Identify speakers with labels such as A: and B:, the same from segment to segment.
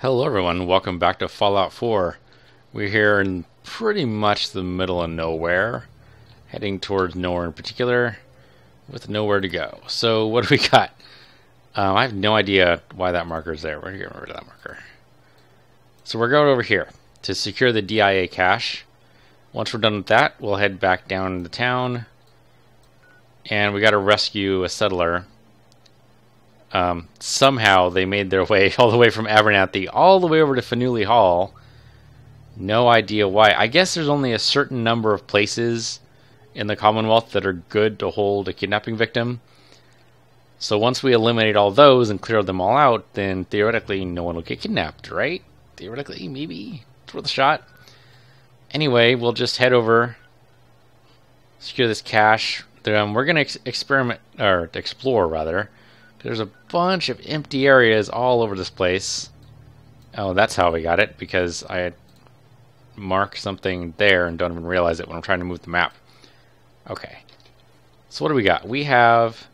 A: Hello everyone, welcome back to Fallout 4. We're here in pretty much the middle of nowhere, heading towards nowhere in particular, with nowhere to go. So what do we got? Um, I have no idea why that marker is there. We're to get rid of that marker. So we're going over here to secure the DIA cache. Once we're done with that, we'll head back down the town, and we got to rescue a settler um, somehow they made their way all the way from Abernathy all the way over to Faneuil Hall. No idea why. I guess there's only a certain number of places in the Commonwealth that are good to hold a kidnapping victim. So once we eliminate all those and clear them all out, then theoretically no one will get kidnapped, right? Theoretically, maybe. It's worth a shot. Anyway, we'll just head over, secure this cache. Then we're going to ex experiment, or explore rather, there's a bunch of empty areas all over this place. Oh, that's how we got it, because I had marked something there and don't even realize it when I'm trying to move the map. Okay. So what do we got? We have...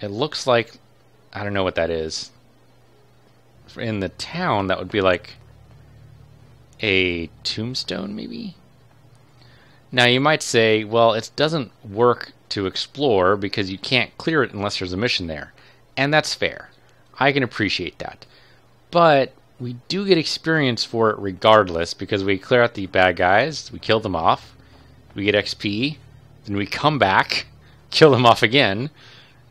A: It looks like... I don't know what that is. In the town, that would be like a tombstone, maybe? Now, you might say, well, it doesn't work to explore because you can't clear it unless there's a mission there. And that's fair. I can appreciate that. But we do get experience for it regardless because we clear out the bad guys, we kill them off, we get XP, then we come back, kill them off again,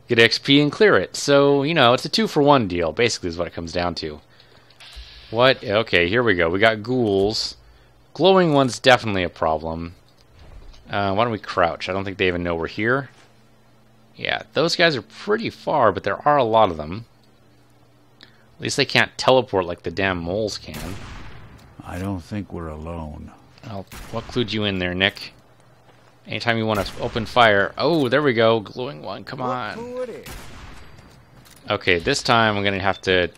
A: get XP and clear it. So, you know, it's a two for one deal, basically, is what it comes down to. What? Okay, here we go. We got ghouls. Glowing one's definitely a problem. Uh, why don't we crouch? I don't think they even know we're here. Yeah, those guys are pretty far, but there are a lot of them. At least they can't teleport like the damn moles can.
B: I don't think we're alone.
A: I'll, what clued you in there, Nick? Anytime you want to open fire. Oh, there we go. Glowing one. Come on. Okay, this time I'm going to have to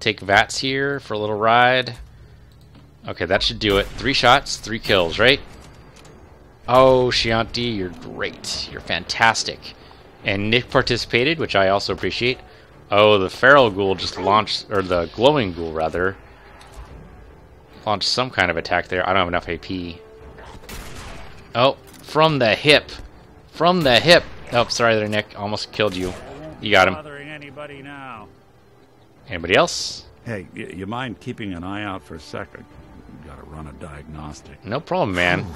A: take VATS here for a little ride. Okay, that should do it. Three shots, three kills, right? Oh, Chianti, you're great. You're fantastic. And Nick participated, which I also appreciate. Oh, the feral ghoul just launched, or the glowing ghoul, rather, launched some kind of attack there. I don't have enough AP. Oh, from the hip. From the hip. Oh, sorry there, Nick. Almost killed you. You got him.
B: Anybody now?
A: Anybody else?
B: Hey, you mind keeping an eye out for a second? Got to run a diagnostic.
A: No problem, man.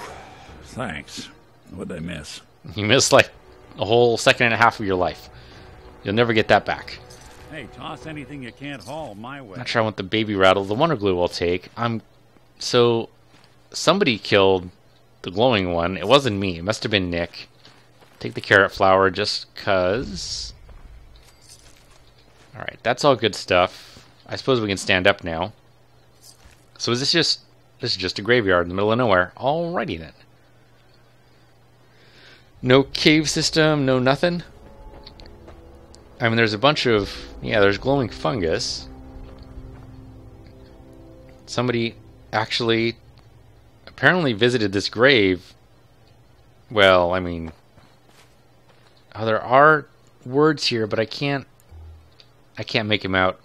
B: Thanks. What'd I miss?
A: You missed like a whole second and a half of your life. You'll never get that back.
B: Hey, toss anything you can't haul my way.
A: Not sure I want the baby rattle. The wonder glue I'll take. I'm so somebody killed the glowing one. It wasn't me. It must have been Nick. Take the carrot flower just cuz. Alright, that's all good stuff. I suppose we can stand up now. So is this just this is just a graveyard in the middle of nowhere. Alrighty then. No cave system, no nothing. I mean, there's a bunch of... Yeah, there's glowing fungus. Somebody actually apparently visited this grave. Well, I mean... Oh, there are words here, but I can't... I can't make them out.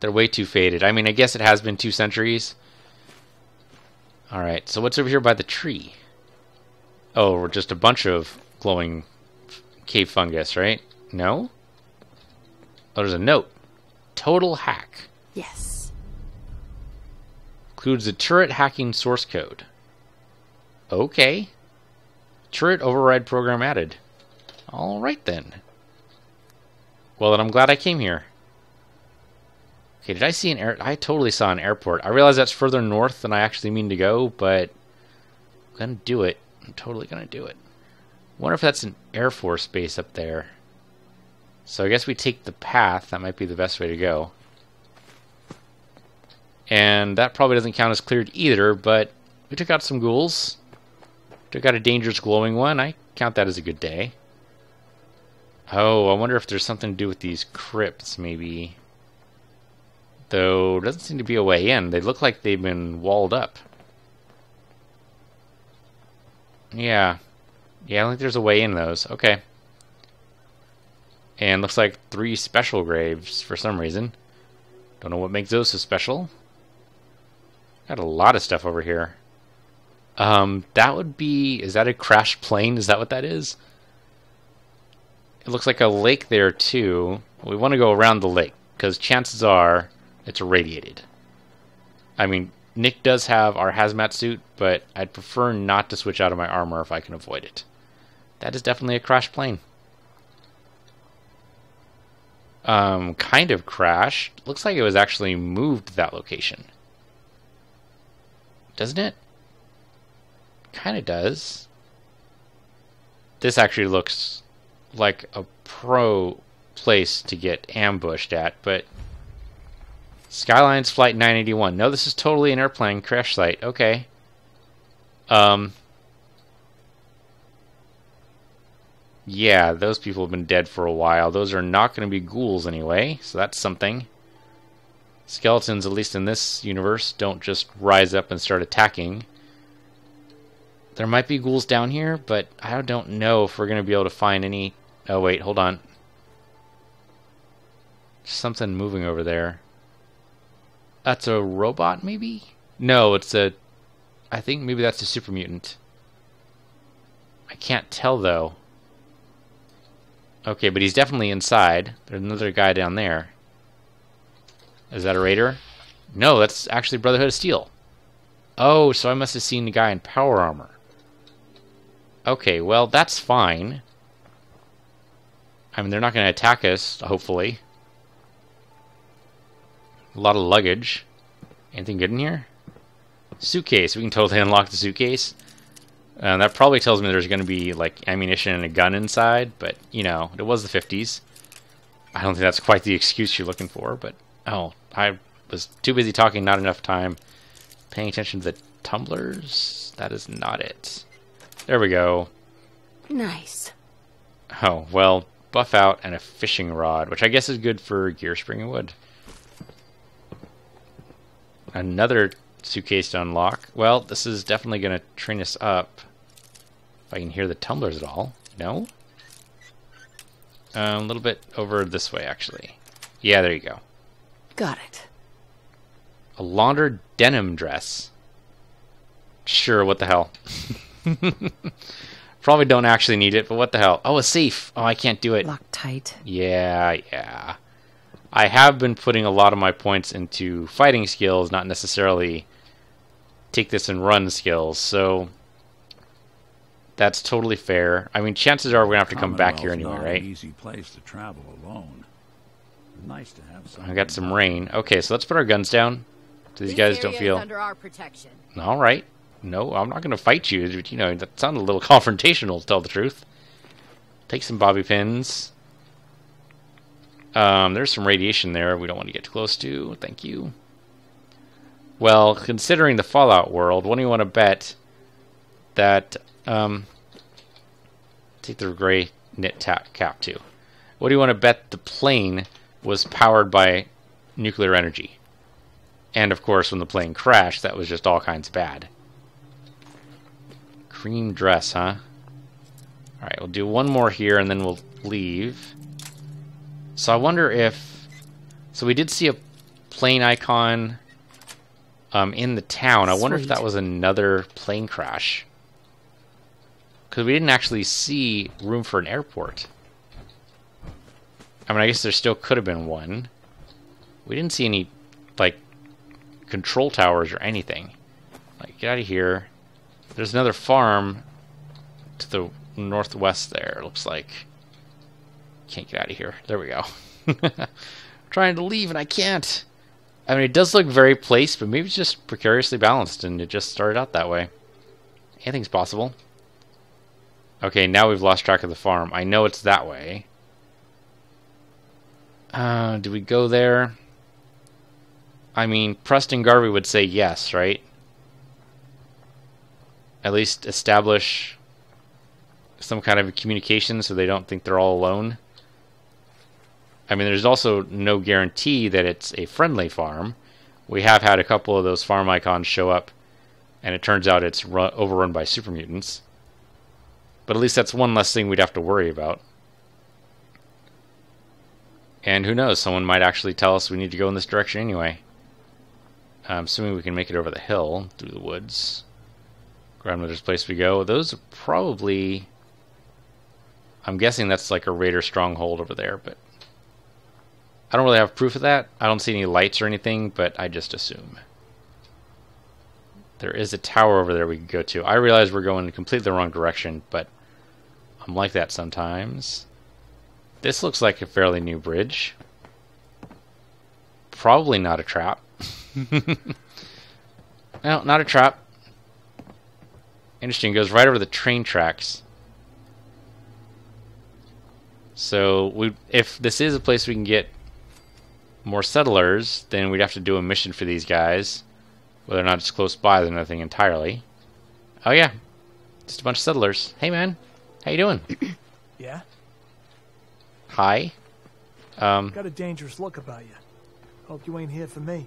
A: They're way too faded. I mean, I guess it has been two centuries. Alright, so what's over here by the tree? Oh, we're just a bunch of glowing cave fungus, right? No? Oh, there's a note. Total hack.
C: Yes.
A: Includes the turret hacking source code. Okay. Turret override program added. Alright then. Well, then I'm glad I came here. Okay, did I see an air... I totally saw an airport. I realize that's further north than I actually mean to go, but... I'm gonna do it. I'm totally gonna do it. wonder if that's an Air Force base up there. So I guess we take the path. That might be the best way to go. And that probably doesn't count as cleared either, but we took out some ghouls. Took out a dangerous glowing one. I count that as a good day. Oh, I wonder if there's something to do with these crypts, maybe. Though, doesn't seem to be a way in. They look like they've been walled up. Yeah. Yeah, I don't think there's a way in those. Okay. And looks like three special graves for some reason. Don't know what makes those so special. Got a lot of stuff over here. Um, that would be. Is that a crashed plane? Is that what that is? It looks like a lake there too. We want to go around the lake because chances are it's irradiated. I mean, Nick does have our hazmat suit, but I'd prefer not to switch out of my armor if I can avoid it. That is definitely a crashed plane. Um, kind of crashed. Looks like it was actually moved to that location. Doesn't it? Kind of does. This actually looks like a pro place to get ambushed at, but Skylanes Flight 981. No, this is totally an airplane crash site. Okay. Um. Yeah, those people have been dead for a while. Those are not going to be ghouls anyway, so that's something. Skeletons, at least in this universe, don't just rise up and start attacking. There might be ghouls down here, but I don't know if we're going to be able to find any... Oh, wait, hold on. Something moving over there. That's a robot, maybe? No, it's a... I think maybe that's a super mutant. I can't tell, though. Okay, but he's definitely inside. There's another guy down there. Is that a raider? No, that's actually Brotherhood of Steel. Oh, so I must have seen the guy in power armor. Okay, well, that's fine. I mean, they're not going to attack us, hopefully. A lot of luggage. Anything good in here? Suitcase. We can totally unlock the suitcase. Uh, that probably tells me there's going to be like ammunition and a gun inside, but you know, it was the 50s. I don't think that's quite the excuse you're looking for, but oh, I was too busy talking, not enough time paying attention to the tumblers. That is not it. There we go.
C: Nice.
A: Oh, well, Buffout and a fishing rod, which I guess is good for gear spring and wood. Another suitcase to unlock. Well, this is definitely going to train us up. If I can hear the tumblers at all. No? Um, a little bit over this way, actually. Yeah, there you go.
C: Got it.
A: A laundered denim dress. Sure, what the hell. Probably don't actually need it, but what the hell. Oh, a safe. Oh, I can't do it.
C: Locked tight.
A: Yeah, yeah. I have been putting a lot of my points into fighting skills, not necessarily take this and run skills, so that's totally fair. I mean, chances are we're gonna have to come back here anyway,
B: not
A: right?
B: An easy place to travel alone. Nice to have some.
A: I got some rain. Okay, so let's put our guns down. So these
D: This
A: guys don't feel.
D: under our protection.
A: All right. No, I'm not going to fight you. You know, that sounded a little confrontational, to tell the truth. Take some bobby pins. Um, there's some radiation there we don't want to get too close to. Thank you. Well, considering the Fallout world, what do you want to bet that... Um, take the gray knit cap too. What do you want to bet the plane was powered by nuclear energy? And of course, when the plane crashed, that was just all kinds of bad. Cream dress, huh? Alright, we'll do one more here and then we'll leave. So I wonder if... So we did see a plane icon um, in the town. I wonder if that was another plane crash. Because we didn't actually see room for an airport. I mean, I guess there still could have been one. We didn't see any, like, control towers or anything. Like, get out of here. There's another farm to the northwest there, it looks like. Can't get out of here. There we go. trying to leave and I can't. I mean, it does look very placed, but maybe it's just precariously balanced and it just started out that way. Anything's possible. Okay, now we've lost track of the farm. I know it's that way. Uh, do we go there? I mean, Preston Garvey would say yes, right? At least establish some kind of communication so they don't think they're all alone. I mean, there's also no guarantee that it's a friendly farm. We have had a couple of those farm icons show up, and it turns out it's ru- overrun by super mutants. But at least that's one less thing we'd have to worry about. And who knows, someone might actually tell us we need to go in this direction anyway. I'm assuming we can make it over the hill through the woods. Grandmother's place we go. Those are probably. I'm guessing that's like a raider stronghold over there, but I don't really have proof of that. I don't see any lights or anything, but I just assume. There is a tower over there we could go to. I realize we're going completely the wrong direction, but I'm like that sometimes. This looks like a fairly new bridge. Probably not a trap. no, not a trap. Interesting, goes right over the train tracks. So we, if this is a place we can get more settlers, then we'd have to do a mission for these guys. Whether or not it's close by is nothing entirely. Oh yeah, just a bunch of settlers. Hey man, how you doing?
D: Yeah?
A: Hi. Um,
D: Got a dangerous look about you. Hope you ain't here for me.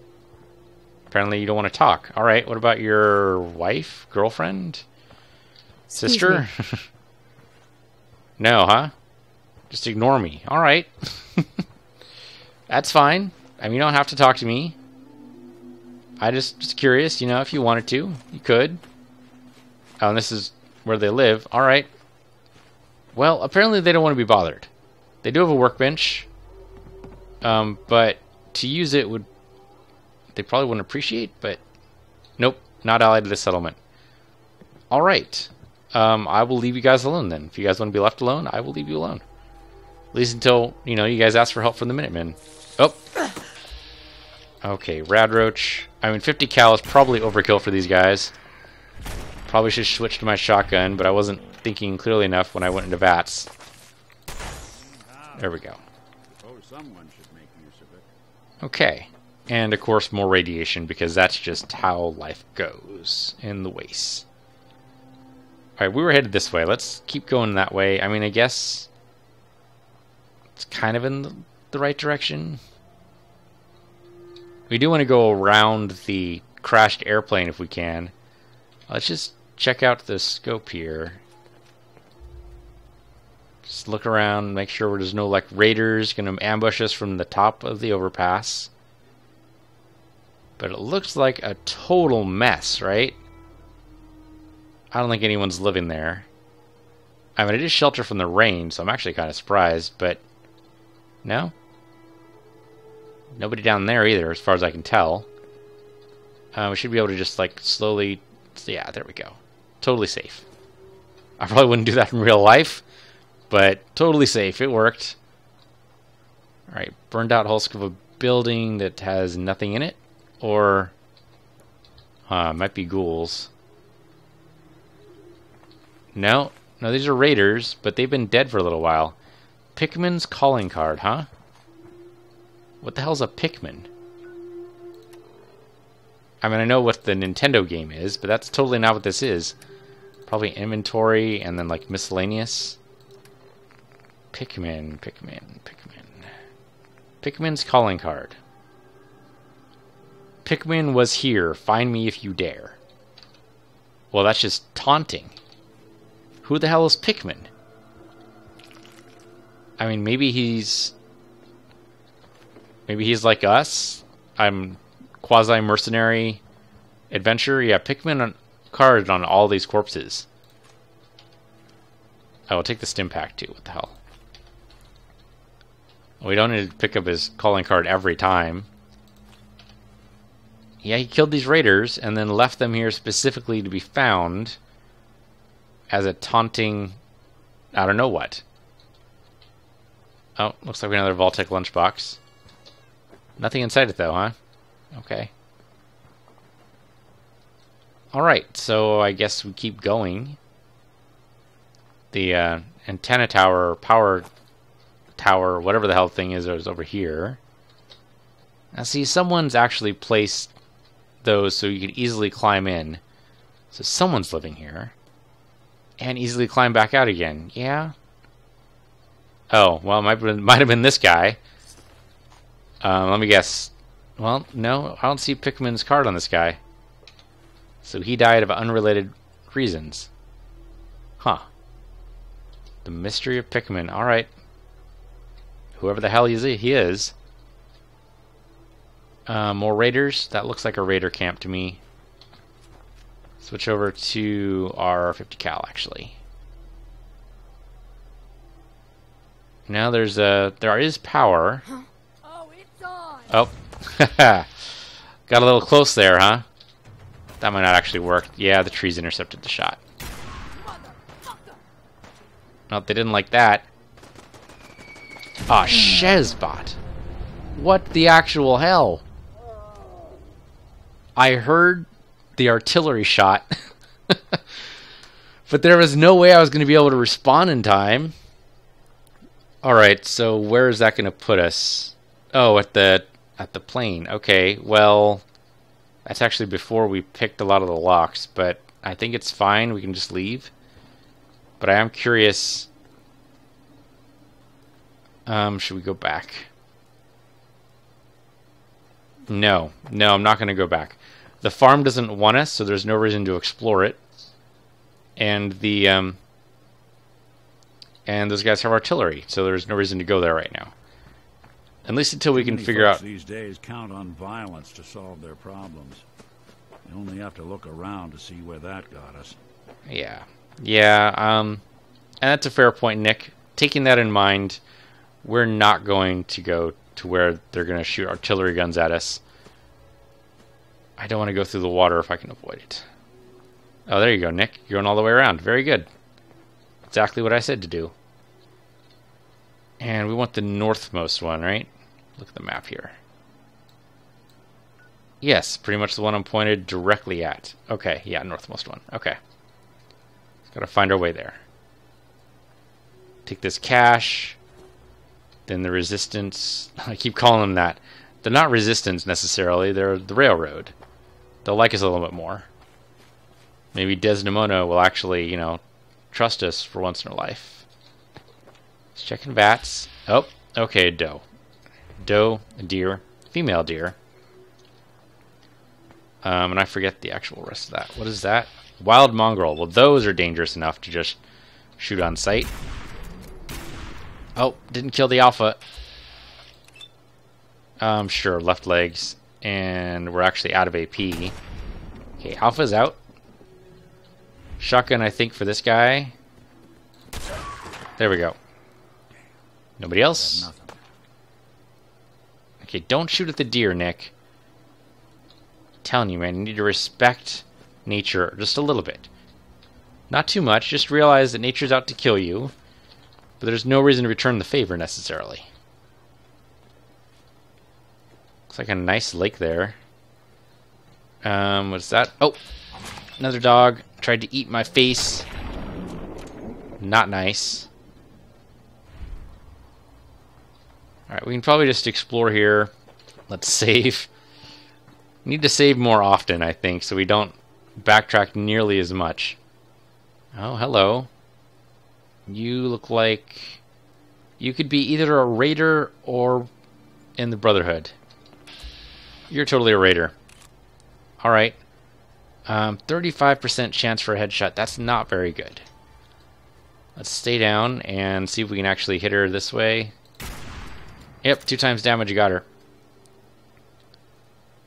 A: apparently you don't want to talk. All right, what about your wife, girlfriend, sister? no, huh? Just ignore me. All right. That's fine. I mean, you don't have to talk to me. I just just curious, you know, if you wanted to, you could. Oh, and this is where they live. All right. Well, apparently they don't want to be bothered. They do have a workbench, um, but to use it would they probably wouldn't appreciate. But nope, not allied to the settlement. All right. Um, I will leave you guys alone then. If you guys want to be left alone, I will leave you alone. At least until you know you guys ask for help from the Minutemen. Oh. Okay, Radroach. I mean, 50 cal is probably overkill for these guys. Probably should switch to my shotgun, but I wasn't thinking clearly enough when I went into VATS. There we go. Okay. And of course, more radiation because that's just how life goes in the waste. Alright, we were headed this way. Let's keep going that way. I mean, I guess it's kind of in the, the right direction. We do want to go around the crashed airplane if we can. Let's just check out the scope here. Just look around, make sure there's no like raiders going to ambush us from the top of the overpass. But it looks like a total mess, right? I don't think anyone's living there. I mean, it is shelter from the rain, so I'm actually kind of surprised, but no? Nobody down there either, as far as I can tell. Uh, we should be able to just, like, slowly... Yeah, there we go. Totally safe. I probably wouldn't do that in real life, but totally safe. It worked. Alright, burned out husk of a building that has nothing in it. Or... Uh, might be ghouls. No, no, these are raiders, but they've been dead for a little while. Pikmin's calling card, huh? What the hell's a Pikmin? I mean, I know what the Nintendo game is, but that's totally not what this is. Probably inventory and then like miscellaneous. Pikmin, Pikmin, Pikmin. Pikmin's calling card. Pikmin was here. Find me if you dare. Well, that's just taunting. Who the hell is Pikmin? I mean, maybe he's. Maybe he's like us. I'm quasi mercenary adventure. Yeah, Pikmin card on all these corpses. I will take the stim pack too. What the hell? We don't need to pick up his calling card every time. Yeah, he killed these raiders and then left them here specifically to be found as a taunting. I don't know what. Oh, looks like another Vault-Tec lunchbox. Nothing inside it though, huh? Okay. Alright, so I guess we keep going. The uh, antenna tower, power tower, whatever the hell thing is, is over here. Now see, someone's actually placed those so you can easily climb in. So someone's living here. And easily climb back out again. Yeah? Oh, well, might might have been this guy. Um, let me guess. Well, no, I don't see Pikmin's card on this guy. So he died of unrelated reasons. Huh. The mystery of Pikmin. Alright. whoever the hell he is. He is. Uh, more raiders. That looks like a raider camp to me. Switch over to our 50 cal actually. Now there's a there is power.
C: On.
A: Oh, got a little close there, huh? That might not actually work. Yeah, the trees intercepted the shot. No, they didn't like that. Ah, Shezbot. What the actual hell? I heard the artillery shot, but there was no way I was going to be able to respond in time. All right, so where is that going to put us? Oh, at the at the plane. Okay, well, that's actually before we picked a lot of the locks, but I think it's fine. We can just leave. But I am curious. Um, should we go back? No, no, I'm not going to go back. The farm doesn't want us, so there's no reason to explore it. And the um, and those guys have artillery, so there's no reason to go there right now. At least until we can
B: Many
A: figure out.
B: these days count on violence to solve their problems. You only have to look around to see where that got us.
A: Yeah, yeah. Um, and that's a fair point, Nick. Taking that in mind, we're not going to go to where they're going to shoot artillery guns at us. I don't want to go through the water if I can avoid it. Oh, there you go, Nick. You're going all the way around. Very good. Exactly what I said to do. And we want the northmost one, right? Look at the map here. Yes, pretty much the one I'm pointed directly at. Okay, yeah, northmost one. Okay. Gotta find our way there. Take this cache. Then the resistance. I keep calling them that. They're not resistance necessarily, they're the railroad. They'll like us a little bit more. Maybe Desdemona will actually, you know, trust us for once in her life. Just checking VATs. Oh, okay, doe. Doe, deer, female deer. Um, and I forget the actual rest of that. What is that? Wild mongrel. Well, those are dangerous enough to just shoot on sight. Oh, didn't kill the alpha. Um, sure, left legs. And we're actually out of AP. Okay, alpha's out. Shotgun, I think, for this guy. There we go. Nobody else? Okay, don't shoot at the deer, Nick. telling you, man, you need to respect nature just a little bit. Not too much, just realize that nature's out to kill you, but there's no reason to return the favor necessarily. Looks like a nice lake there. Um, what's that? Oh, another dog tried to eat my face. Not nice. Alright, we can probably just explore here. Let's save. We need to save more often, I think, so we don't backtrack nearly as much. Oh, hello. You look like... You could be either a raider or in the Brotherhood. You're totally a raider. Alright. Um, 35% chance for a headshot. That's not very good. Let's stay down and see if we can actually hit her this way. Yep, two times damage, you got her.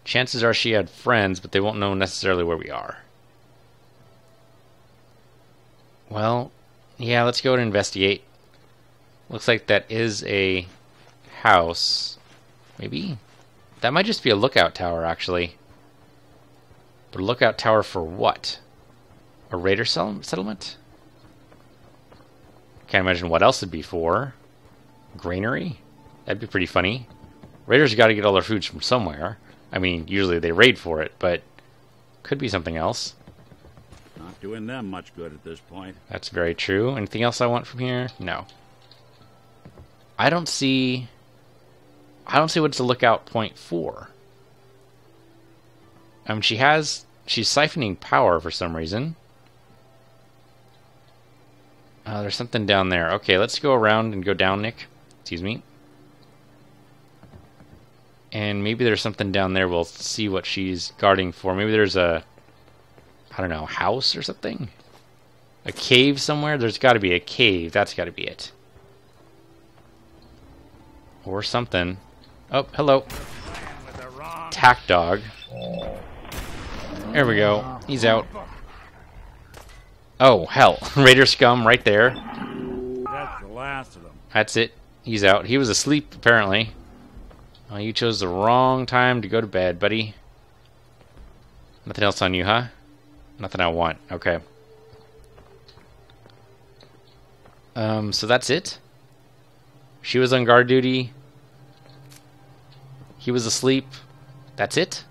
A: Chances are she had friends, but they won't know necessarily where we are. Well, yeah, let's go and investigate. Looks like that is a house. Maybe? That might just be a lookout tower, actually. But a lookout tower for what? A raider settlement? Can't imagine what else it'd be for. Granary? That'd be pretty funny. Raiders got to get all their foods from somewhere. I mean, usually they raid for it, but could be something else.
B: Not doing them much good at this point.
A: That's very true. Anything else I want from here? No. I don't see. I don't see what's the lookout point for. I mean, she has. She's siphoning power for some reason. Uh, there's something down there. Okay, let's go around and go down, Nick. Excuse me. And maybe there's something down there we'll see what she's guarding for. Maybe there's a. I don't know, house or something? A cave somewhere? There's got to be a cave. That's got to be it. Or something. Oh, hello.
B: With the wrong
A: Tack dog. There we go. He's out. Oh, hell. Raider scum right there.
B: That's the last of them.
A: That's it. He's out. He was asleep, apparently. You chose the wrong time to go to bed, buddy. Nothing else on you, huh? Nothing I want. Okay. Um, so that's it? She was on guard duty. He was asleep. That's it?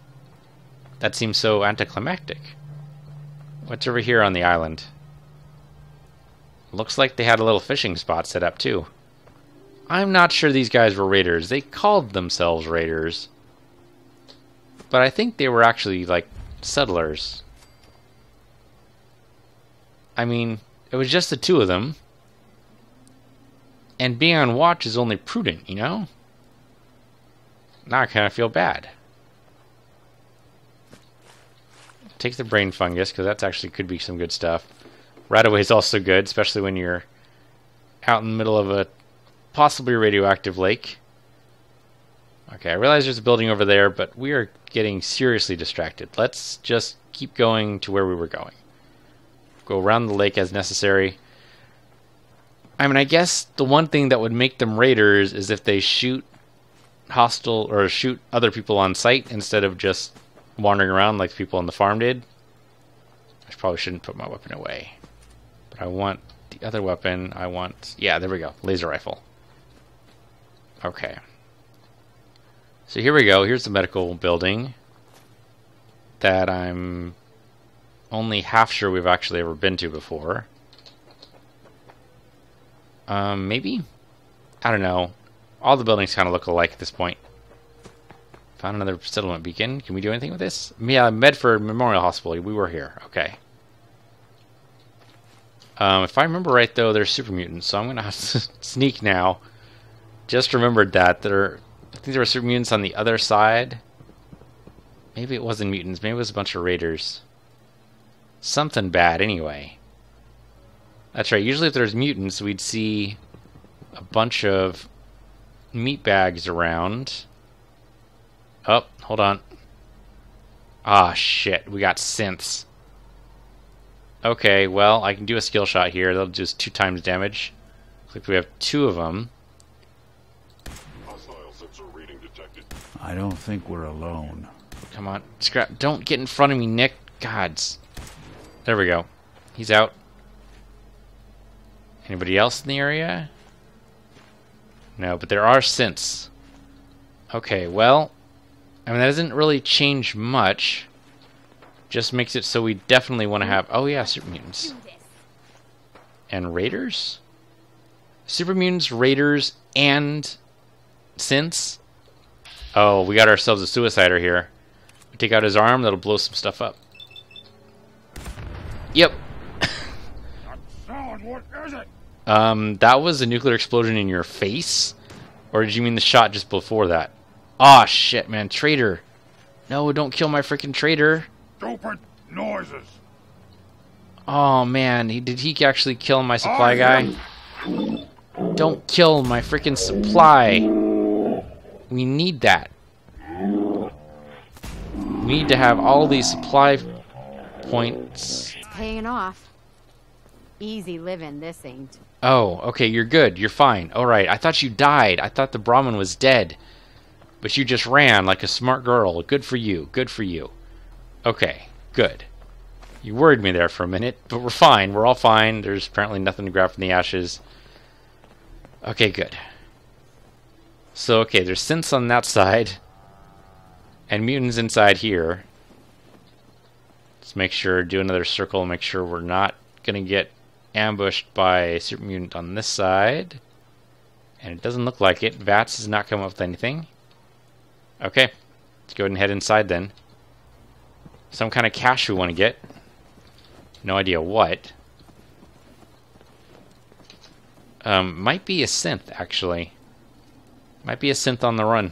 A: That seems so anticlimactic. What's over here on the island? Looks like they had a little fishing spot set up, too. I'm not sure these guys were raiders. They called themselves raiders. But I think they were actually, like, settlers. I mean, it was just the two of them. And being on watch is only prudent, you know? Now I kind of feel bad. Take the brain fungus, because that's actually could be some good stuff. Radaway is also good, especially when you're out in the middle of a possibly a radioactive lake. Okay, I realize there's a building over there, but we are getting seriously distracted. Let's just keep going to where we were going. Go around the lake as necessary. I mean, I guess the one thing that would make them raiders is if they shoot hostile or shoot other people on sight instead of just wandering around like the people on the farm did. I probably shouldn't put my weapon away. But I want the other weapon. I want... Yeah, there we go. Laser rifle. Okay. So here we go. Here's the medical building that I'm only half sure we've actually ever been to before. Um, maybe? I don't know. All the buildings kind of look alike at this point. Found another settlement beacon. Can we do anything with this? Yeah, Medford Memorial Hospital. We were here. Okay. Um, if I remember right, though, they're super mutants, so I'm going to have to sneak now. Just remembered that. There, I think there were super mutants on the other side. Maybe it wasn't mutants. Maybe it was a bunch of raiders. Something bad, anyway. That's right. Usually if there's mutants, we'd see a bunch of meat bags around. Oh, hold on. Ah, shit. We got synths. Okay, well, I can do a skill shot here. That'll just two times damage. Looks like we have two of them.
B: I don't think we're alone.
A: Come on. Scrap. Don't get in front of me, Nick. Gods. There we go. He's out. Anybody else in the area? No, but there are synths. Okay, well, I mean, that doesn't really change much. Just makes it so we definitely want to have... Oh, yeah, super mutants. And raiders? Super mutants, raiders, and synths? Oh, we got ourselves a suicider here. We take out his arm, that'll blow some stuff up. Yep.
B: Sound, what is it?
A: Um, that was a nuclear explosion in your face? Or did you mean the shot just before that? Aw, shit, man. Traitor. No, don't kill my freaking traitor.
B: Stupid noises.
A: Oh, man. He, did he actually kill my supply guy? Don't kill my freaking supply. We need that. We need to have all these supply points.
E: It's paying off. Easy living, this ain't.
A: Oh, okay, you're good. You're fine. All right. I thought you died. I thought the Brahmin was dead. But you just ran like a smart girl. Good for you. Good for you. Okay, good. You worried me there for a minute, but we're fine. We're all fine. There's apparently nothing to grab from the ashes. Okay, good. So, okay, there's synths on that side. And mutants inside here. Let's make sure, do another circle, make sure we're not going to get ambushed by a super mutant on this side. And it doesn't look like it. Vats has not come up with anything. Okay. Let's go ahead and head inside then. Some kind of cache we want to get. No idea what. Um, might be a synth, actually. Might be a synth on the run.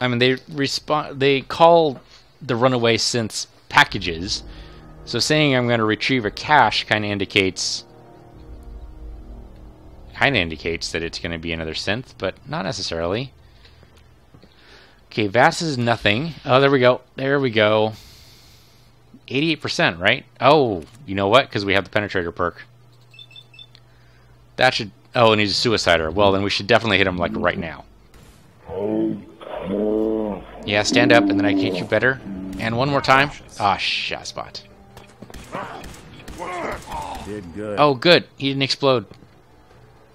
A: I mean, they respond. They call the runaway synths packages. So saying I'm going to retrieve a cache kind of indicates kind of indicates that it's going to be another synth, but not necessarily. Okay, VATS is nothing. Oh, there we go. There we go. 88%, right? Oh, you know what? Because we have the Penetrator perk. That should... Oh, and he's a Suicider. Well, then we should definitely hit him, like, right now. Yeah, stand up, and then I can hit you better. And one more time. Ah, shot spot.
B: Did good.
A: Oh, good. He didn't explode.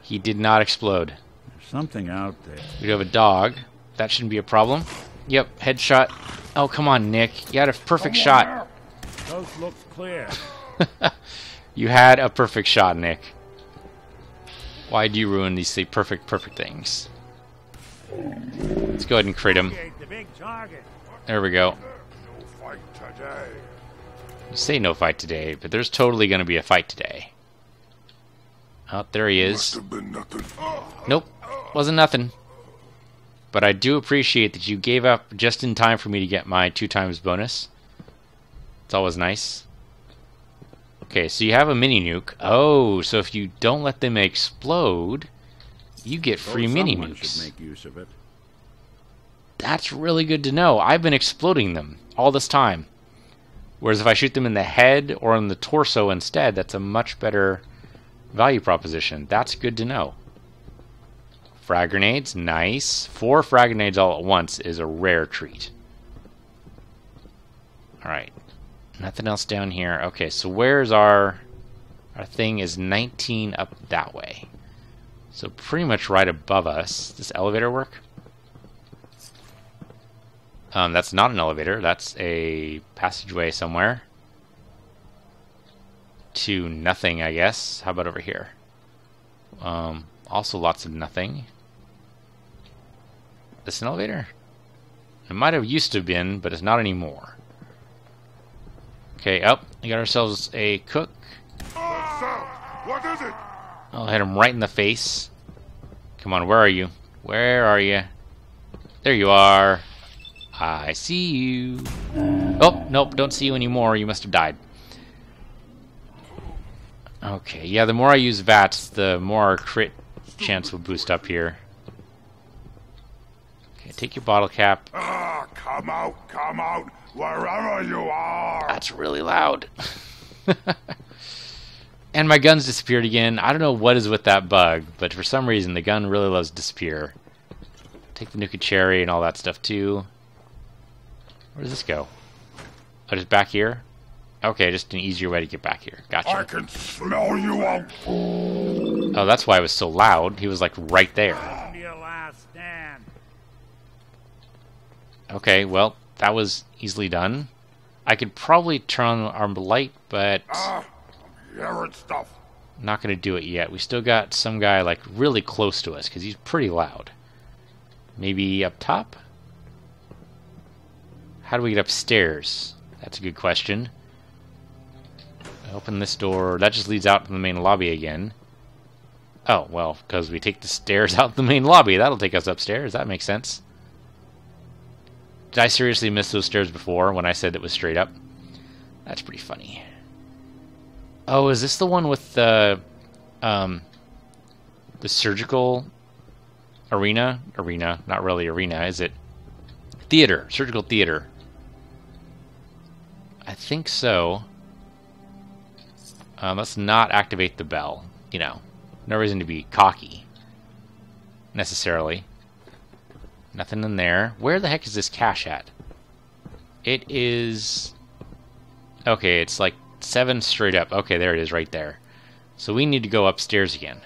A: He did not explode.
B: There's something out there.
A: We do have a dog. That shouldn't be a problem. Yep, headshot. Oh, come on, Nick. You had a perfect shot.
B: Coast looks clear.
A: You had a perfect shot, Nick. Why do you ruin these th- perfect, perfect things? Let's go ahead and crit him.
B: the big target.
A: There we go.
F: No fight today.
A: You say no fight today, but there's totally going to be a fight today. Oh, there he is.
F: have been nothing.
A: Nope, wasn't nothing. But I do appreciate that you gave up just in time for me to get my two times bonus. It's always nice. Okay, so you have a mini nuke. Oh, so if you don't let them explode, you get oh, free
B: Thought
A: mini nukes.
B: make use of it.
A: That's really good to know. I've been exploding them all this time. Whereas if I shoot them in the head or in the torso instead, that's a much better value proposition. That's good to know. Frag grenades, nice. Four frag grenades all at once is a rare treat. Alright. Nothing else down here. Okay, so where's our... Our thing is 19 up that way. So pretty much right above us. Does elevator work? Um, that's not an elevator. That's a passageway somewhere. To nothing, I guess. How about over here? Um, also lots of nothing. This an elevator? It might have used to have been, but it's not anymore. Okay, up. we got ourselves a cook.
F: Oh, what is it?
A: I'll hit him right in the face. Come on, where are you? Where are you? There you are. I see you. Oh, nope, don't see you anymore. You must have died. Okay, yeah, the more I use VATS, the more our crit chance will boost up here. Okay, take your bottle cap.
F: Ah, come out, come out, wherever you are.
A: That's really loud. and my gun's disappeared again. I don't know what is with that bug, but for some reason the gun really loves to disappear. Take the Nuka Cherry and all that stuff too. Where does this go? Oh, just back here? Okay, just an easier way to get back here. Gotcha.
F: I can smell you out.
A: Oh, that's why it was so loud. He was like right there.
B: To your last stand.
A: Okay, well, that was easily done. I could probably turn on our light, but
F: Ah, I'm stuff.
A: Not gonna do it yet. We still got some guy like really close to us because he's pretty loud. Maybe up top? How do we get upstairs? That's a good question. Open this door. That just leads out to the main lobby again. Oh, well, because we take the stairs out the main lobby. That'll take us upstairs. That makes sense. Did I seriously miss those stairs before when I said it was straight up? That's pretty funny. Oh, is this the one with the um the surgical arena? Arena, not really arena, is it? Theater, surgical theater. I think so. Um, let's not activate the bell. You know, no reason to be cocky. Necessarily. Nothing in there. Where the heck is this cache at? It is. Okay, it's like seven straight up. Okay, there it is right there. So we need to go upstairs again.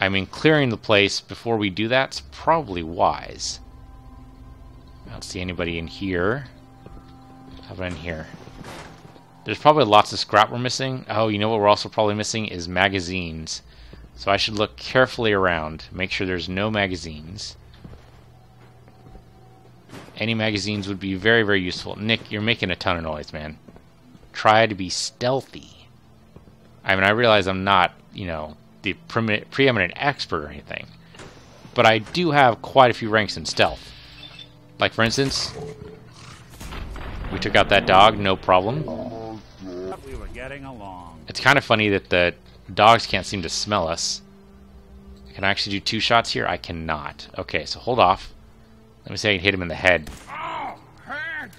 A: I mean, clearing the place before we do that's probably wise. I don't see anybody in here. How about in here? There's probably lots of scrap we're missing. Oh, you know what we're also probably missing is magazines. So I should look carefully around, make sure there's no magazines. Any magazines would be very, very useful. Nick, you're making a ton of noise, man. Try to be stealthy. I mean, I realize I'm not, you know, the preeminent, preeminent expert or anything, but I do have quite a few ranks in stealth. Like, for instance, we took out that dog, no problem.
B: We were getting along.
A: It's kind of funny that the dogs can't seem to smell us. Can I actually do two shots here? I cannot. Okay, so hold off. Let me see if I can hit him in the head.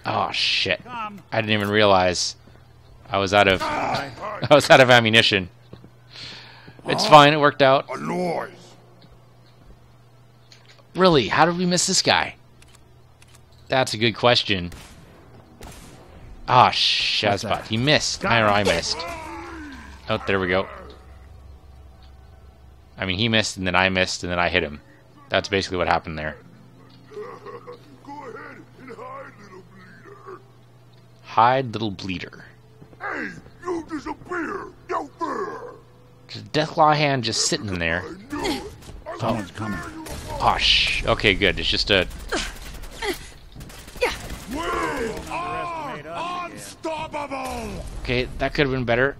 A: Oh shit! I didn't even realize I was out of I was out of ammunition. It's fine. It worked out.
F: A noise.
A: Really? How did we miss this guy? That's a good question. Ah,
D: What's
A: Shazbot. He missed. I I missed. Oh, there we go. I mean, he missed, and then I missed, and then I hit him. That's basically what happened there.
F: Go ahead and hide, little bleeder.
A: Hide, little bleeder.
F: Hey, you disappear. No fair.
A: Just Deathclaw hand just sitting in there.
F: I knew it. I
B: Someone's coming.
A: Oh, sh. Okay, good. It's just a.
F: We are unstoppable.
A: Okay, that could have been better.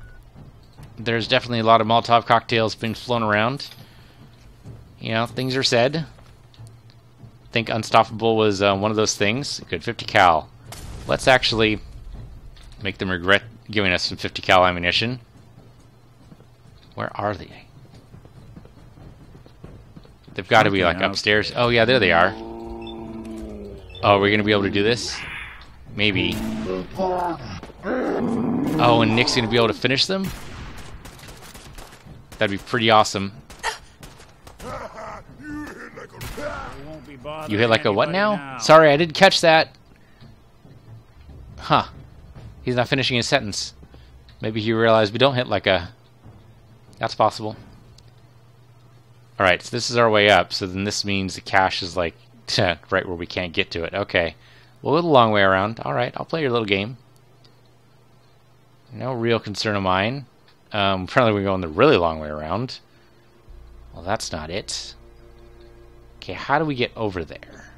A: There's definitely a lot of Molotov cocktails being flown around. You know, things are said. I think Unstoppable was uh, one of those things. Good 50 cal. Let's actually make them regret giving us some 50 cal ammunition. Where are they? They've got to be like upstairs. Oh yeah, there they are. Oh, we're gonna be able to do this? Maybe. Oh, and Nick's gonna be able to finish them? That'd be pretty awesome.
F: You hit like a
B: We won't be bothering
A: You hit like a what
B: anybody
A: now? Sorry, I didn't catch that. Huh. He's not finishing his sentence. Maybe he realized we don't hit like a... That's possible. Alright, so this is our way up, so then this means the cache is like right where we can't get to it. Okay. Well, a little long way around. Alright, I'll play your little game. No real concern of mine. Um, apparently we're going the really long way around. Well, that's not it. Okay, how do we get over there?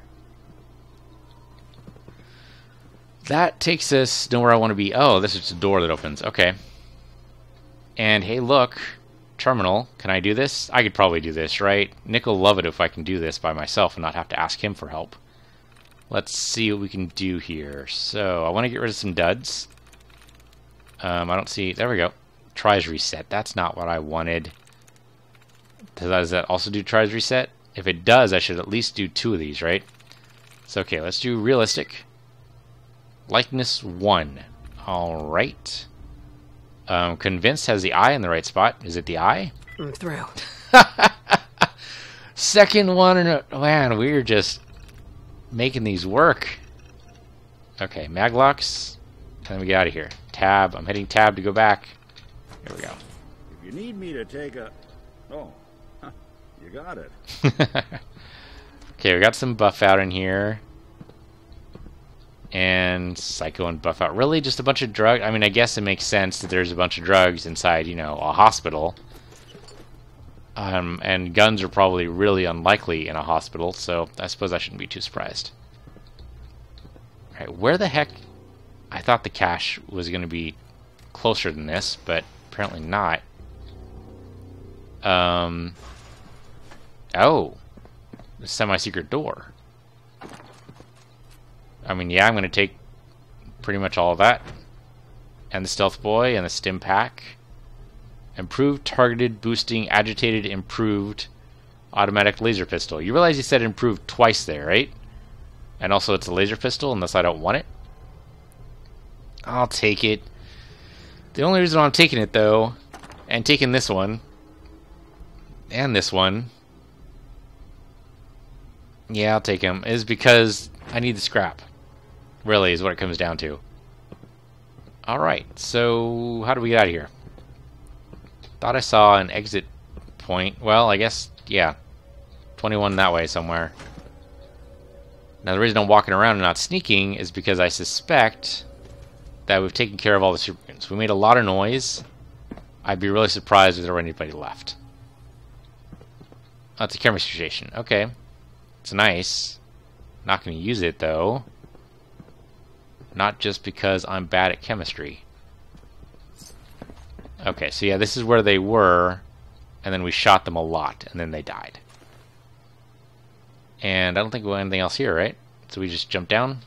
A: That takes us to where I want to be. Oh, this is the door that opens. Okay. And hey, look, terminal. Can I do this? I could probably do this, right? Nick will love it if I can do this by myself and not have to ask him for help. Let's see what we can do here. So I want to get rid of some duds. Um, I don't see. There we go. Tries reset. That's not what I wanted. Does that also do tries reset? If it does, I should at least do two of these, right? So okay, let's do realistic. Likeness one. All right. Um, convinced has the eye in the right spot. Is it the eye?
G: I'm through.
A: Second one in a man. We're just making these work. Okay, maglocks. And then we get out of here. Tab. I'm hitting tab to go back. Here we go.
B: If you need me to take a... Oh, huh, you got it.
A: okay, we got some Buffout in here. And psycho and Buffout. Really, just a bunch of drugs? I mean, I guess it makes sense that there's a bunch of drugs inside, you know, a hospital. Um, and guns are probably really unlikely in a hospital, so I suppose I shouldn't be too surprised. Alright, where the heck... I thought the cache was going to be closer than this, but apparently not. Um... Oh. The semi-secret door. I mean, yeah, I'm going to take pretty much all of that. And the Stealth Boy and the Stim Pack. Improved, targeted, boosting, agitated, improved, automatic laser pistol. You realize you said improved twice there, right? And also it's a laser pistol, unless I don't want it. I'll take it. The only reason I'm taking it, though, and taking this one, and this one, yeah, I'll take him, is because I need the scrap. Really, is what it comes down to. Alright, so how do we get out of here? Thought I saw an exit point. Well, I guess, yeah. 21 that way somewhere. Now, the reason I'm walking around and not sneaking is because I suspect that we've taken care of all the super mutants. We made a lot of noise. I'd be really surprised if there were anybody left. Oh, a chemistry station. Okay. It's nice. Not going to use it, though. Not just because I'm bad at chemistry. Okay, so yeah, this is where they were, and then we shot them a lot, and then they died. And I don't think we have anything else here, right? So we just jump down.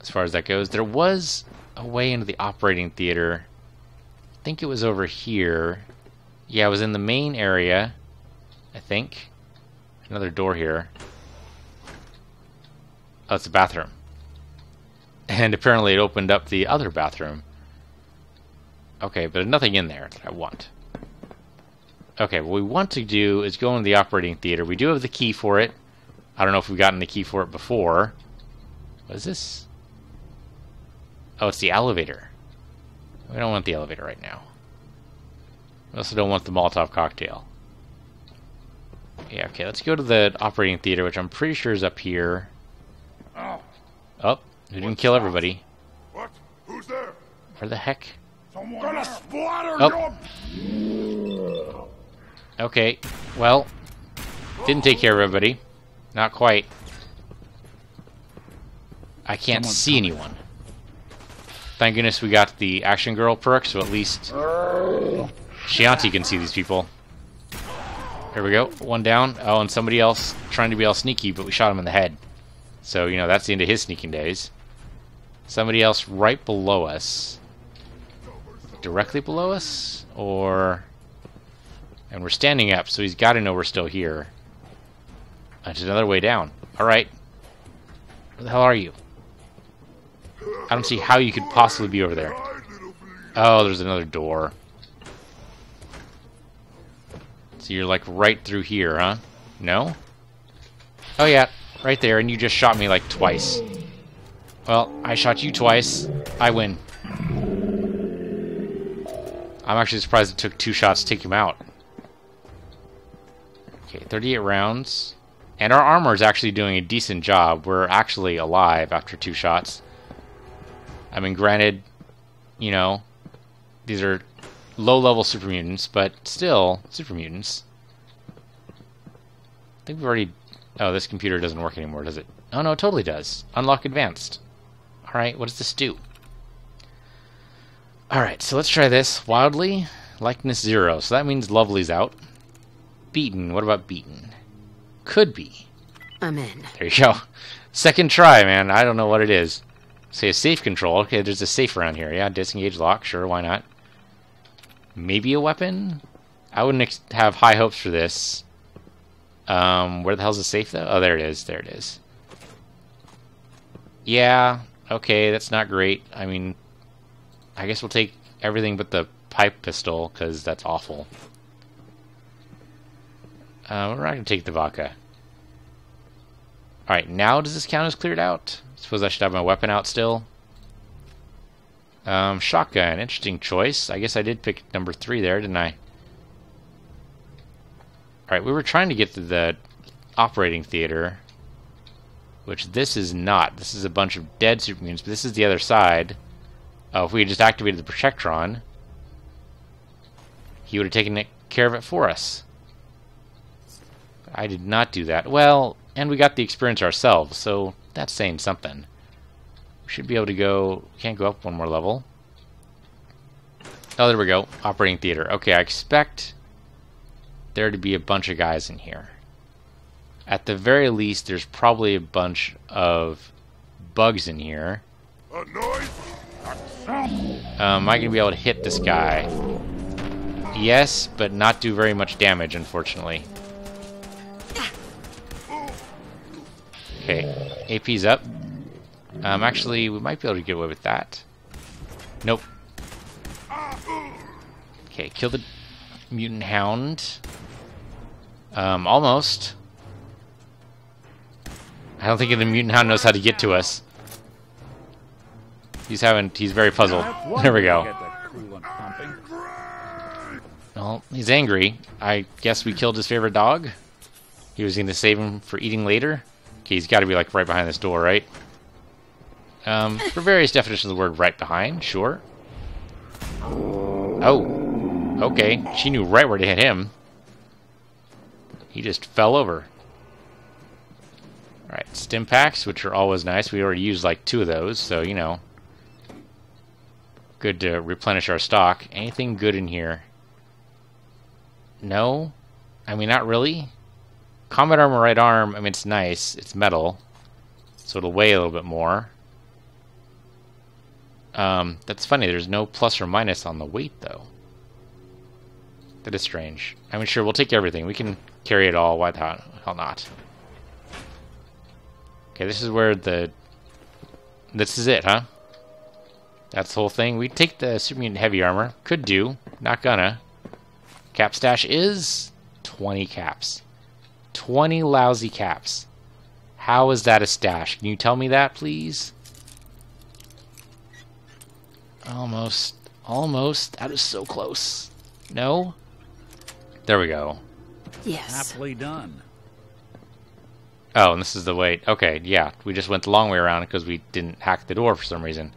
A: As far as that goes, there was a way into the operating theater. I think it was over here. Yeah, I was in the main area, I think. Another door here. Uh, oh, it's a bathroom. And apparently it opened up the other bathroom. Okay, but there's nothing in there that I want. Okay, what we want to do is go into the operating theater. We do have the key for it. I don't know if we've gotten the key for it before. What is this? Oh, it's the elevator. We don't want the elevator right now. We also don't want the Molotov cocktail. Yeah, okay, let's go to the operating theater, which I'm pretty sure is up here.
F: Oh,
A: Oh, we didn't kill everybody.
F: what? Who's there?
A: Where the heck?
F: Someone Gonna splatter
A: Oh.
F: your...
A: Okay, well, didn't take care of everybody. Not quite. I can't
B: Someone's
A: see anyone. Thank goodness we got the Action Girl perk, so at least Chianti can see these people. Here we go, one down. Oh, and somebody else trying to be all sneaky, but we shot him in the head. So, you know, that's the end of his sneaking days. Somebody else right below us. Directly below us? Or... And we're standing up, so he's got to know we're still here. That's another way down. Alright. Where the hell are you? I don't see how you could possibly be over there. Oh, there's another door. So you're like right through here, huh? No? Oh yeah, right there, and you just shot me like twice. Well, I shot you twice. I win. I'm actually surprised it took two shots to take him out. Okay, 38 rounds. And our armor is actually doing a decent job. We're actually alive after two shots. I mean, granted, you know, these are low-level super mutants, but still super mutants. I think we've already... Oh, this computer doesn't work anymore, does it? Oh, no, it totally does. Unlock advanced. Alright, what does this do? Alright, so let's try this. Wildly, likeness zero. So that means Lovely's out. Beaten, what about beaten? Could be.
E: I'm in.
A: There you go. Second try, man. I don't know what it is. Say a safe control. Okay, there's a safe around here. Yeah, disengage lock. Sure, why not? Maybe a weapon? I wouldn't ex- have high hopes for this. Um, where the hell's the safe, though? Oh, there it is. There it is. Yeah, okay, that's not great. I mean, I guess we'll take everything but the pipe pistol, because that's awful. Uh, we're not to take the vodka. Alright, now does this count as cleared out? Suppose I should have my weapon out still. Um, shotgun, interesting choice. I guess I did pick number three there, didn't I? Alright, we were trying to get to the operating theater. Which this is not. This is a bunch of dead super mutants, but this is the other side. Oh, if we had just activated the Protectron, he would have taken care of it for us. I did not do that. Well, and we got the experience ourselves, so that's saying something. We should be able to go... Can't go up one more level. Oh, there we go. Operating theater. Okay, I expect there to be a bunch of guys in here. At the very least, there's probably a bunch of bugs in here. Um, am I going to be able to hit this guy? Yes, but not do very much damage, unfortunately. Okay, AP's up. Um, actually, we might be able to get away with that. Nope. Okay, kill the mutant hound. Um, almost. I don't think the mutant hound knows how to get to us. He's having, he's very puzzled. There we go.
B: Get that coolant pumping.
A: Well, he's angry. I guess we killed his favorite dog. He was going to save him for eating later. Okay, he's got to be like right behind this door, right? Um, for various definitions of the word right behind, sure. Oh, okay. She knew right where to hit him. He just fell over. Alright, stim packs, which are always nice. We already used like two of those, so you know. Good to replenish our stock. Anything good in here? No? I mean, not really. Combat armor right arm, I mean, it's nice. It's metal. So it'll weigh a little bit more. Um, that's funny. There's no plus or minus on the weight, though. That is strange. I mean, sure, we'll take everything. We can carry it all. Why the hell not? Okay, this is where the... This is it, huh? That's the whole thing. We take the super mutant heavy armor. Could do. Not gonna. Cap stash is 20 caps. 20 lousy caps. How is that a stash? Can you tell me that, please? Almost. Almost. That is so close. No? There we go.
E: Yes.
B: Happily done.
A: Oh, and this is the way. Okay, yeah. We just went the long way around because we didn't hack the door for some reason.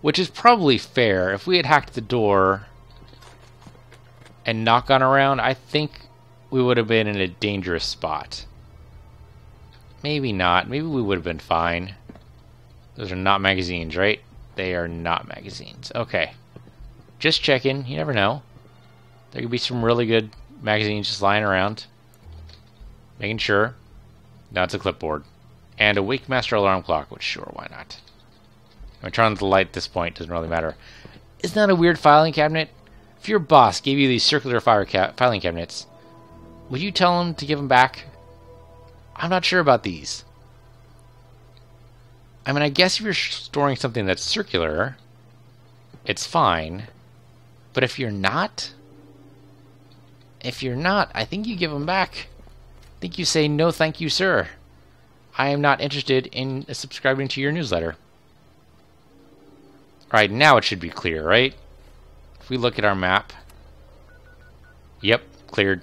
A: Which is probably fair. If we had hacked the door and not gone around, I think we would have been in a dangerous spot. Maybe not. Maybe we would have been fine. Those are not magazines, right? They are not magazines. Okay. Just checking. You never know. There could be some really good magazines just lying around. Making sure. Now it's a clipboard. And a Wake Master alarm clock, which sure, why not? I'm turning on the light at this point, doesn't really matter. Isn't that a weird filing cabinet? If your boss gave you these circular fire ca filing cabinets, would you tell him to give them back? I'm not sure about these. I mean, I guess if you're storing something that's circular, it's fine. But if you're not, if you're not, I think you give them back. I think you say, no thank you, sir. I am not interested in subscribing to your newsletter. Alright, now it should be clear, right? If we look at our map. Yep, cleared.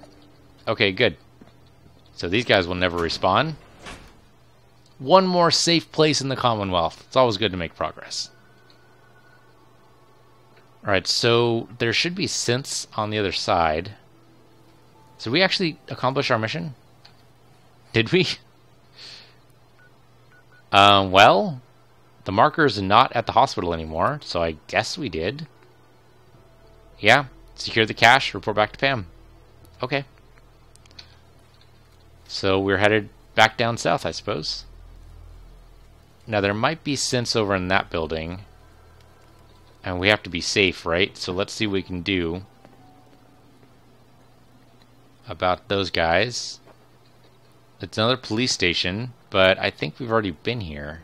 A: Okay, good. So these guys will never respawn. One more safe place in the Commonwealth. It's always good to make progress. Alright, so there should be synths on the other side. So we actually accomplish our mission? Did we? Um, well, the marker is not at the hospital anymore, so I guess we did. Yeah, secure the cache, report back to Pam. Okay. So we're headed back down south, I suppose. Now there might be synths over in that building. And we have to be safe, right? So let's see what we can do about those guys. It's another police station, but I think we've already been here.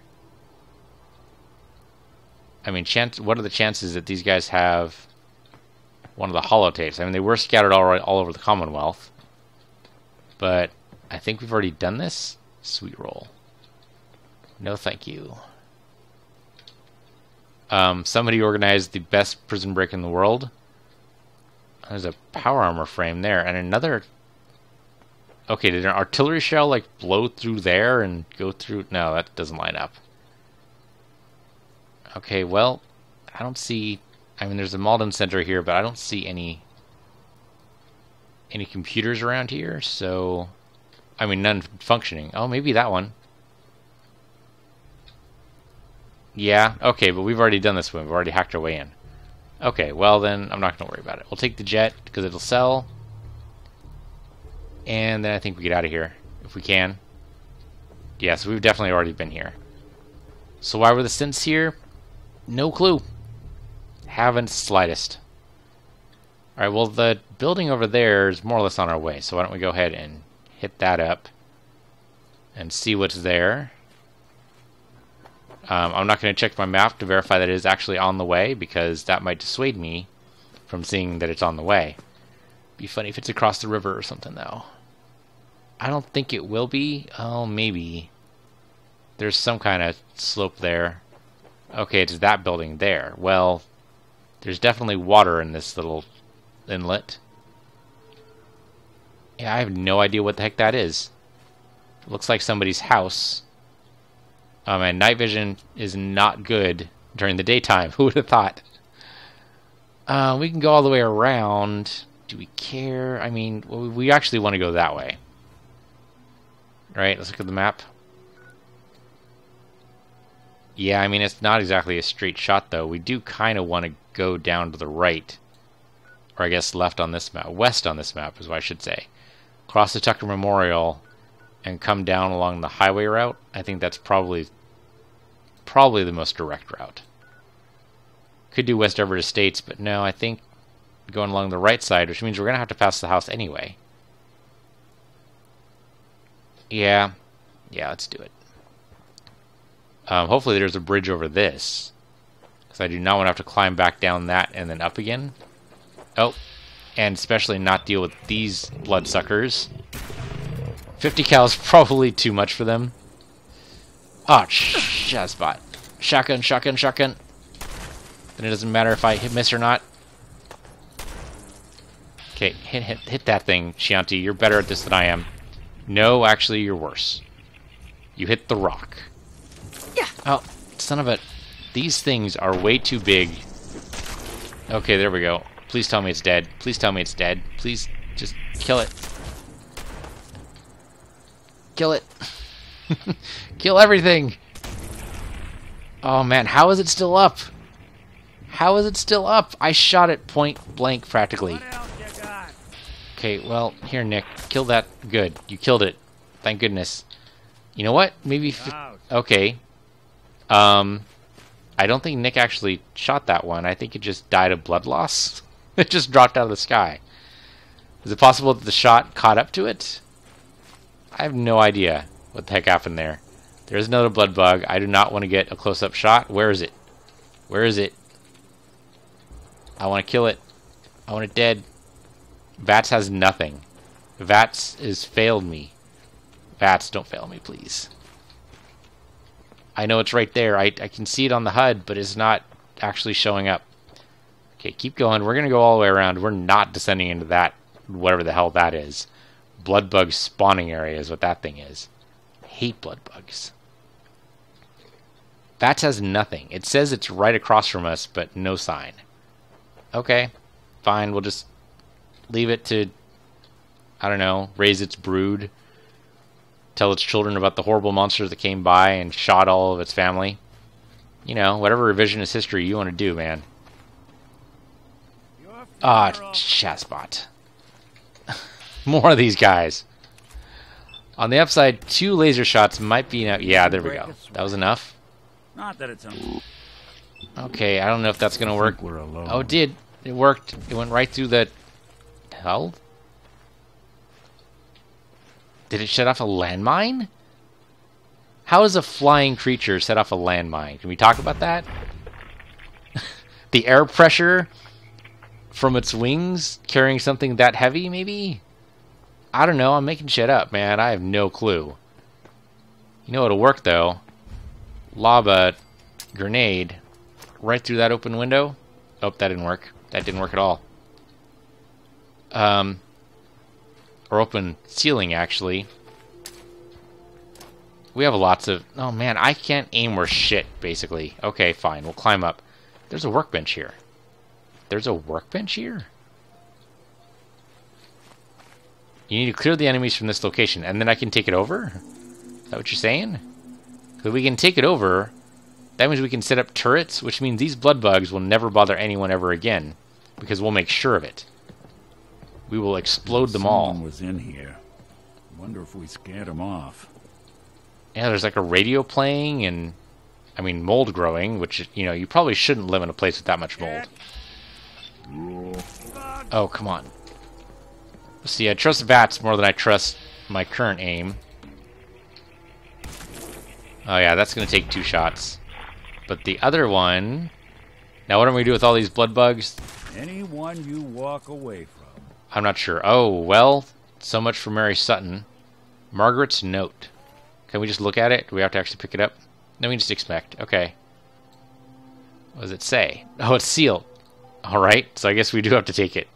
A: I mean, chance. What are the chances that these guys have one of the holotapes? I mean, they were scattered all right all over the Commonwealth, but I think we've already done this. Sweet roll. No, thank you. Um, somebody organized the best prison break in the world. There's a power armor frame there, and another Okay, did an artillery shell like blow through there and go through? No, that doesn't line up. Okay, well, I don't see. I mean, there's a Malden Center here, but I don't see any any computers around here. So, I mean, none functioning. Oh, maybe that one. Yeah, okay, but we've already done this one. We've already hacked our way in. Okay, well then, I'm not going to worry about it. We'll take the jet, because it'll sell. And then I think we get out of here, if we can. Yeah, so we've definitely already been here. So why were the synths here? No clue. Haven't slightest. Alright, well the building over there is more or less on our way, so why don't we go ahead and hit that up and see what's there. Um, I'm not going to check my map to verify that it is actually on the way, because that might dissuade me from seeing that it's on the way. Be funny if it's across the river or something, though. I don't think it will be. Oh, maybe. There's some kind of slope there. Okay, it's that building there. Well, there's definitely water in this little inlet. Yeah, I have no idea what the heck that is. It looks like somebody's house. Um, and night vision is not good during the daytime. Who would have thought? Uh, we can go all the way around. Do we care? I mean, we actually want to go that way. Right, let's look at the map. Yeah, I mean, it's not exactly a straight shot, though. We do kind of want to go down to the right. Or I guess left on this map. West on this map is what I should say. Cross the Tucker Memorial and come down along the highway route. I think that's probably probably the most direct route. Could do West Everett Estates, but no, I think going along the right side, which means we're going to have to pass the house anyway. Yeah. Yeah, let's do it. Um, hopefully there's a bridge over this. Because I do not want to have to climb back down that and then up again. Oh. And especially not deal with these bloodsuckers. 50 cal is probably too much for them. Oh, shot spot. Shotgun, shotgun, shotgun. Then it doesn't matter if I hit miss or not. Okay, hit, hit, hit that thing, Chianti. You're better at this than I am. No, actually, you're worse. You hit the rock.
C: Yeah.
A: Oh, son of a... These things are way too big. Okay, there we go. Please tell me it's dead. Please tell me it's dead. Please just kill it. Kill it. kill everything. Oh man, how is it still up? How is it still up? I shot it point blank practically. Okay, well, here, Nick. Kill that. Good. You killed it. Thank goodness. You know what? Maybe... Okay. Um... I don't think Nick actually shot that one. I think it just died of blood loss. it just dropped out of the sky. Is it possible that the shot caught up to it? I have no idea what the heck happened there. There's another blood bug. I do not want to get a close-up shot. Where is it? Where is it? I want to kill it. I want it dead. VATS has nothing. VATS has failed me. VATS, don't fail me, please. I know it's right there. I, I can see it on the HUD, but it's not actually showing up. Okay, keep going. We're going to go all the way around. We're not descending into that, whatever the hell that is. Blood bug spawning area is what that thing is. I hate blood bugs. VATS has nothing. It says it's right across from us, but no sign. Okay, fine. We'll just leave it to, I don't know, raise its brood, tell its children about the horrible monsters that came by and shot all of its family. You know, whatever revisionist history you want to do, man. Ah,
B: funeral.
A: chatspot. More of these guys. On the upside, two laser shots might be enough. Yeah, there we go. That was enough.
B: Not that it's
A: Okay, I don't know if that's gonna work.
B: we're alone.
A: Oh, it did. It worked. It went right through the... Hell? Did it shut off a landmine? How does a flying creature set off a landmine? Can we talk about that? the air pressure from its wings carrying something that heavy, maybe? I don't know. I'm making shit up, man. I have no clue. You know it'll work, though? Lava grenade right through that open window. Oh, that didn't work. That didn't work at all. Um, or open ceiling, actually. We have lots of... Oh, man, I can't aim worth shit, basically. Okay, fine. We'll climb up. There's a workbench here. There's a workbench here? You need to clear the enemies from this location, and then I can take it over? Is that what you're saying? Because we can take it over, that means we can set up turrets, which means these blood bugs will never bother anyone ever again, because we'll make sure of it. We will explode them all.
B: Someone was in here. Wonder if we scared him off.
A: Yeah, there's like a radio playing and, I mean, mold growing, which, you know, you probably shouldn't live in a place with that much mold. Oh, come on. See, I trust VATS more than I trust my current aim. Oh yeah, that's going to take two shots. But the other one... Now what am we going to do with all these blood bugs?
B: Anyone you walk away from.
A: I'm not sure. Oh, well, so much for Mary Sutton. Margaret's note. Can we just look at it? Do we have to actually pick it up? No, we just expect. Okay. What does it say? Oh, it's sealed. Alright, so I guess we do have to take it.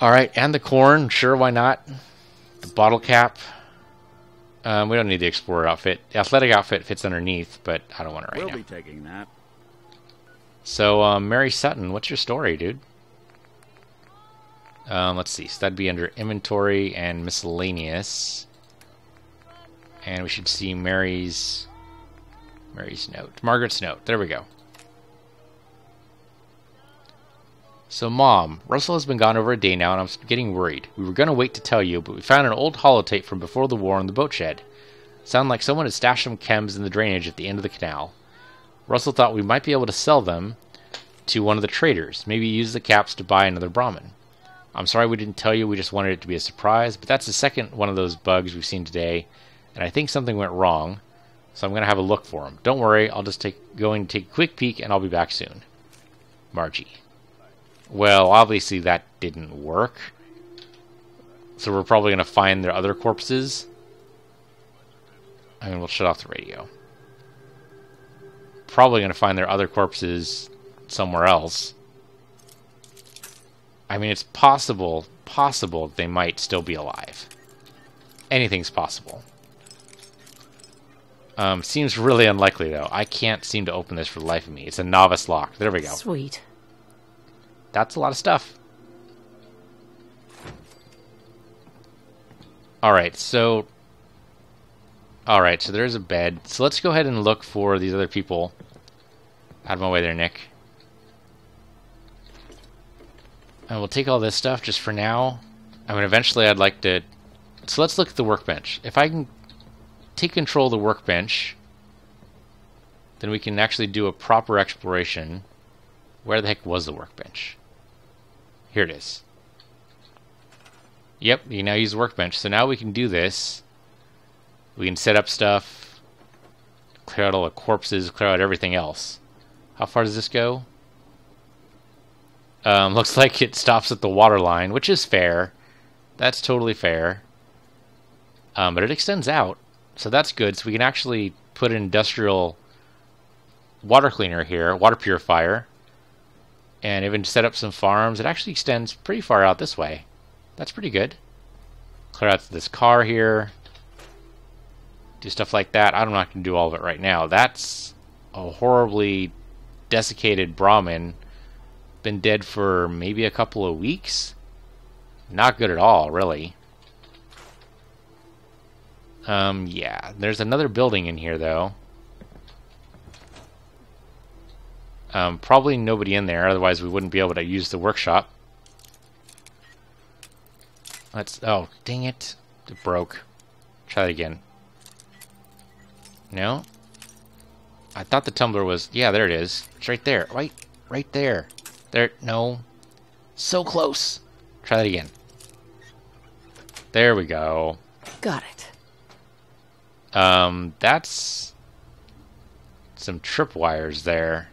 A: Alright, and the corn. Sure, why not? The bottle cap. Um, we don't need the explorer outfit. The athletic outfit fits underneath, but I don't want it right
B: we'll
A: now.
B: be taking that.
A: So, um, Mary Sutton, what's your story, dude? Um, let's see. So that'd be under inventory and miscellaneous. And we should see Mary's Mary's note. Margaret's note. There we go. So, Mom, Russell has been gone over a day now, and I'm getting worried. We were going to wait to tell you, but we found an old holotape from before the war in the boat shed. Sound like someone had stashed some chems in the drainage at the end of the canal. Russell thought we might be able to sell them, to one of the traders. Maybe use the caps to buy another Brahmin. I'm sorry we didn't tell you, we just wanted it to be a surprise, but that's the second one of those bugs we've seen today, and I think something went wrong, so I'm going to have a look for them. Don't worry, I'll just take go and take a quick peek, and I'll be back soon. Margie. Well, obviously that didn't work. So we're probably going to find their other corpses. I mean, we'll shut off the radio. Probably going to find their other corpses somewhere else. I mean, it's possible, possible they might still be alive. Anything's possible. Um, seems really unlikely, though. I can't seem to open this for the life of me. It's a novice lock. There we go.
G: Sweet.
A: That's a lot of stuff. Alright, so... Alright, so there's a bed. So let's go ahead and look for these other people. Out of my way there, Nick. And we'll take all this stuff just for now. I mean, eventually I'd like to... So let's look at the workbench. If I can take control of the workbench, then we can actually do a proper exploration. Where the heck was the workbench? Here it is. Yep, you now use the workbench. So now we can do this. We can set up stuff, clear out all the corpses, clear out everything else. How far does this go? Um, looks like it stops at the water line, which is fair. That's totally fair. Um, but it extends out, so that's good. So we can actually put an industrial water cleaner here, water purifier, and even set up some farms. It actually extends pretty far out this way. That's pretty good. Clear out this car here. Do stuff like that. I'm not going to do all of it right now. That's a horribly desiccated Brahmin. Been dead for maybe a couple of weeks. Not good at all, really. Um, yeah. There's another building in here, though. Um, probably nobody in there, otherwise we wouldn't be able to use the workshop. Let's, oh, dang it. It broke. Try that again. No? I thought the tumbler was, yeah, there it is. It's right there. Right, right there. There, no. So close. Try that again. There we go.
G: Got it.
A: Um, that's some tripwires there.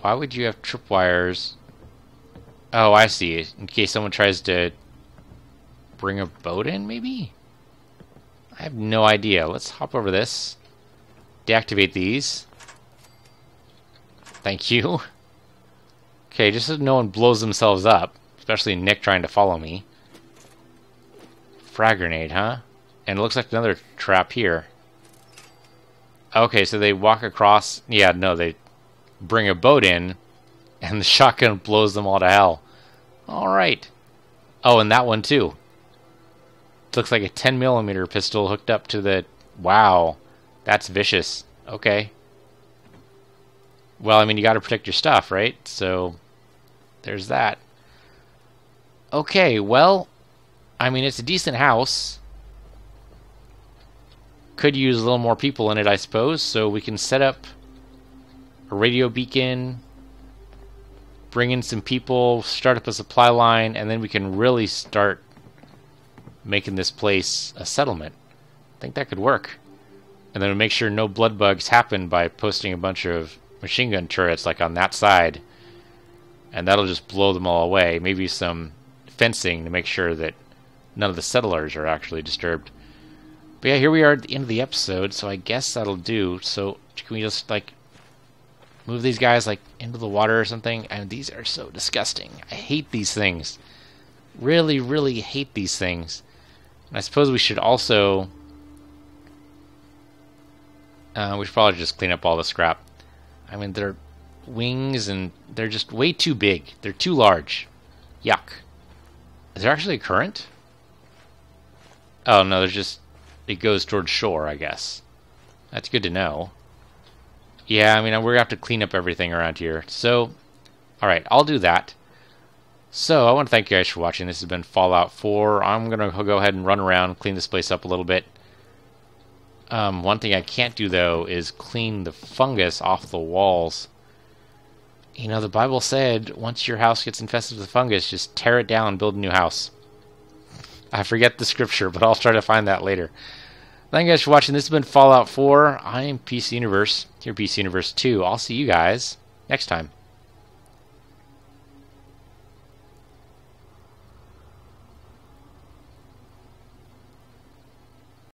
A: Why would you have tripwires? Oh, I see. In case someone tries to bring a boat in, maybe? I have no idea. Let's hop over this. Deactivate these. Thank you. Okay, just so no one blows themselves up. Especially Nick trying to follow me. Frag grenade, huh? And it looks like another trap here. Okay, so they walk across... Yeah, no, they bring a boat in, and the shotgun blows them all to hell. Alright. Oh, and that one too. looks like a 10 millimeter pistol hooked up to the... Wow. That's vicious. Okay. Well, I mean, you gotta protect your stuff, right? So, there's that. Okay, well, I mean, it's a decent house. Could use a little more people in it, I suppose, so we can set up a radio beacon, bring in some people, start up a supply line, and then we can really start making this place a settlement. I think that could work. And then make sure no blood bugs happen by posting a bunch of machine gun turrets like on that side. And that'll just blow them all away. Maybe some fencing to make sure that none of the settlers are actually disturbed. But yeah, here we are at the end of the episode, so I guess that'll do. So can we just like move these guys like into the water or something? And these are so disgusting. I hate these things. Really, really hate these things. And I suppose we should also uh, we should probably just clean up all the scrap. I mean, their wings and they're just way too big. They're too large. Yuck. Is there actually a current? Oh no, there's just it goes towards shore, I guess. That's good to know. Yeah, I mean, we're going to have to clean up everything around here. So, alright, I'll do that. So, I want to thank you guys for watching. This has been Fallout 4. I'm going to go ahead and run around, clean this place up a little bit. Um, one thing I can't do, though, is clean the fungus off the walls. You know, the Bible said once your house gets infested with fungus, just tear it down and build a new house. I forget the scripture, but I'll try to find that later. Thank you guys for watching. This has been Fallout 4. I am Piece of the Universe. Here, PC Universe 2. I'll see you guys next time.